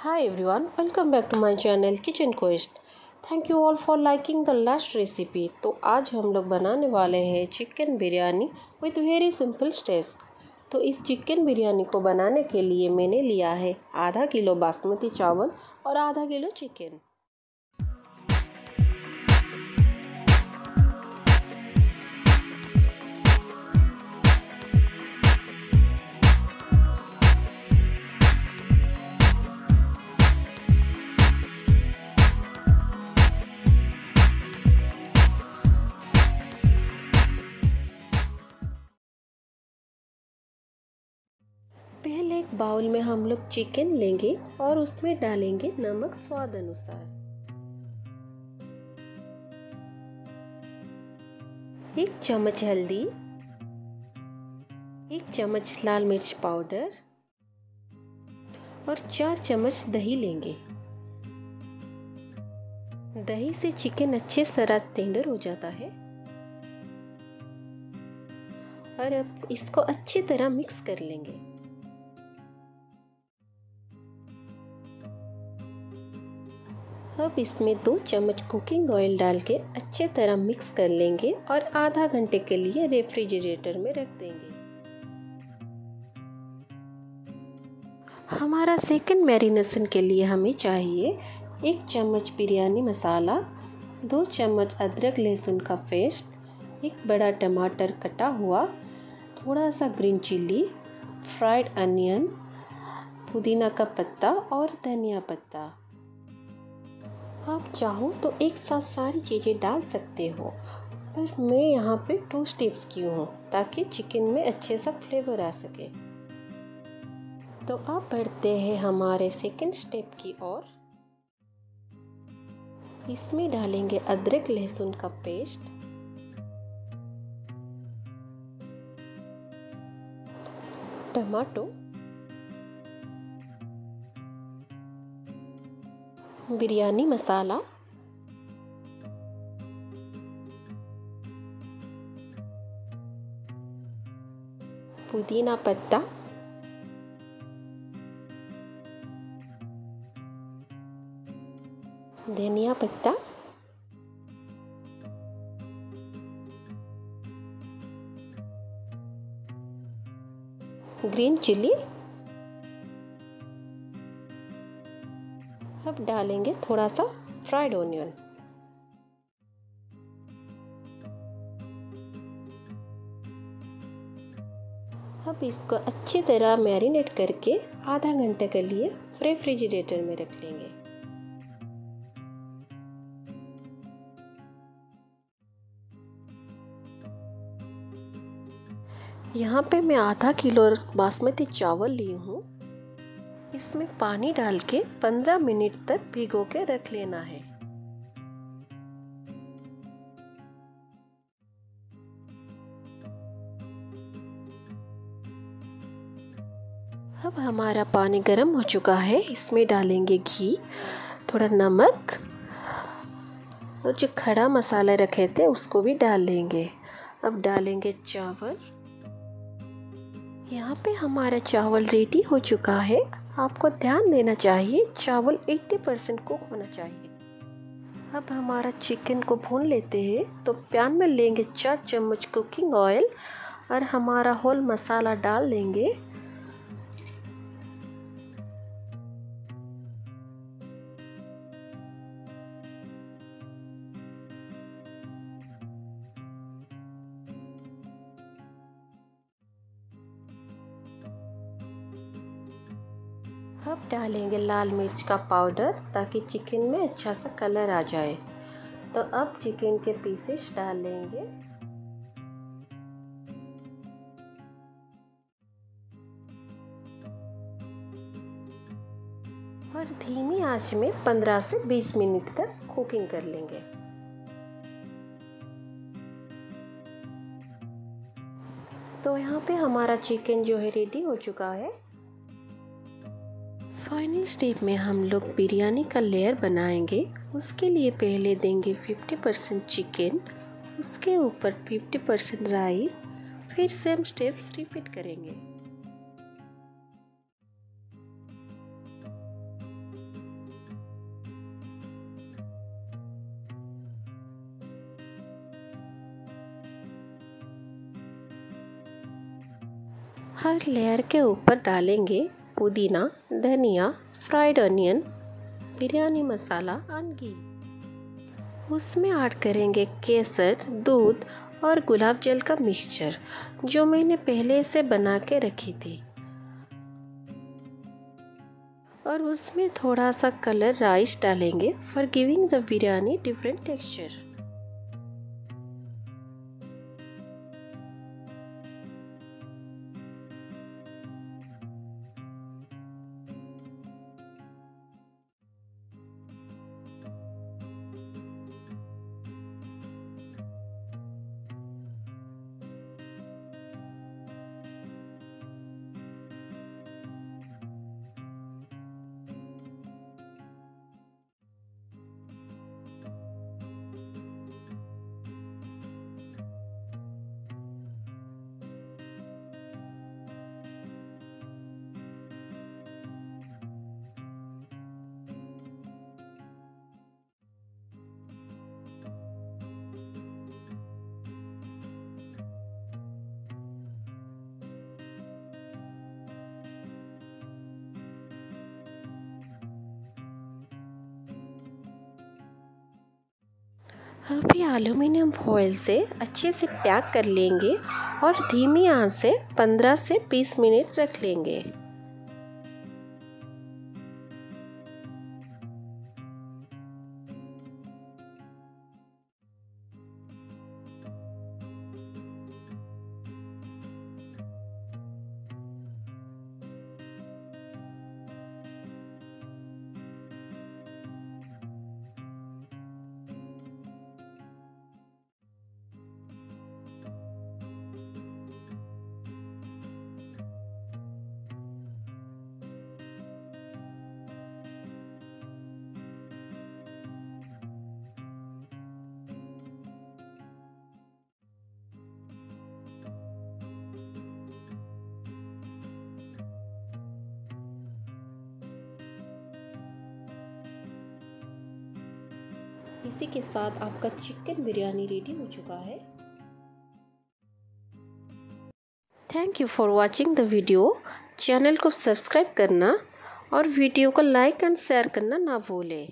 Hi one welcome back to my channel kitchen Quest. Thank you all for liking the last recipe तो आज हम लोग बनाने वाले हैं chicken biryani with very simple steps तो इस चिकन बिरयानी को बनाने के लिए मैंने लिया है आधा किलो बासमती चावल और आधा किलो चिकन बाउल में हम लोग चिकन लेंगे और उसमें डालेंगे नमक स्वाद अनुसार। एक चम्मच हल्दी, एक चम्मच लाल मिर्च पाउडर और चार चम्मच दही लेंगे। दही से चिकन अच्छे तरह टेंडर हो जाता है। और अब इसको अच्छी तरह मिक्स कर लेंगे। अब इसमें दो चम्मच कुकिंग ऑयल डाल के अच्छे तरह मिक्स कर लेंगे और आधा घंटे के लिए रेफ्रिजरेटर में रख देंगे। हमारा सेकंड मैरिनेशन के लिए हमें चाहिए एक चम्मच बिरयानी मसाला, दो चम्मच अदरक लहसुन का पेस्ट एक बड़ा टमाटर कटा हुआ, थोड़ा सा ग्रीन चिल्ली फ्राइड अनियन पुदीना का पत्ता और धनिया पत्ता। आप चाहो तो एक साथ सारी चीज़ें डाल सकते हो, पर मैं यहाँ पे टू स्टेप्स की हूँ ताकि चिकन में अच्छे सा फ्लेवर आ सके। तो अब बढ़ते हैं हमारे सेकंड स्टेप की ओर। इसमें डालेंगे अदरक, लहसुन का पेस्ट टमाटो। बिरयानी मसाला। पुदीना पत्ता। धनिया पत्ता। Green chilli. डालेंगे थोड़ा सा फ्राइड ऑनियन। अब इसको अच्छी तरह मैरिनेट करके आधा घंटे के लिए रेफ्रिजरेटर में रख लेंगे। यहाँ पे मैं आधा किलो बासमती चावल ली हूँ। इसमें पानी डाल के 15 मिनट तक भिगो के रख लेना है। अब हमारा पानी गर्म हो चुका है। इसमें डालेंगे घी, थोड़ा नमक, और जो खड़ा मसाला रखे थे उसको भी डाल लेंगे। अब डालेंगे चावल। यहाँ पे हमारा चावल रेडी हो चुका है। आपको ध्यान देना चाहिए, चावल 80 परसेंट कुक होना चाहिए। अब हमारा चिकन को भून लेते हैं तो पैन में लेंगे चार चम्मच कुकिंग ऑयल और हमारा होल मसाला डाल देंगे। अब डालेंगे लाल मिर्च का पाउडर ताकि चिकन में अच्छा सा कलर आ जाए। तो अब चिकन के पीसेस डाल लेंगे और धीमी आँच में 15 से 20 मिनट तक कुकिंग कर लेंगे। तो यहाँ पे हमारा चिकन जो है रेडी हो चुका है। फाइनल स्टेप में हम लोग बिरयानी का लेयर बनाएँगे। उसके लिए पहले देंगे 50 परसेंट चिकन, उसके ऊपर 50 परसेंट राइस, फिर सेम स्टेप्स रिपीट करेंगे। हर लेयर के ऊपर डालेंगे पुदीना, धनिया फ्राइड अनियन बिरयानी मसाला और घी। उसमें ऐड करेंगे केसर, दूध और गुलाब जल का मिक्सचर जो मैंने पहले से बना के रखी थी। और उसमें थोड़ा सा कलर राइस डालेंगे for giving the biryani different texture अभी एलुमिनियम फॉयल से अच्छे से पैक कर लेंगे और धीमी आँच से 15 से 20 मिनट रख लेंगे। इसी के साथ आपका चिकन बिरयानी रेडी हो चुका है। Thank you for watching the video channel को सब्सक्राइब करना और वीडियो को लाइक एंड शेयर करना ना भूलें।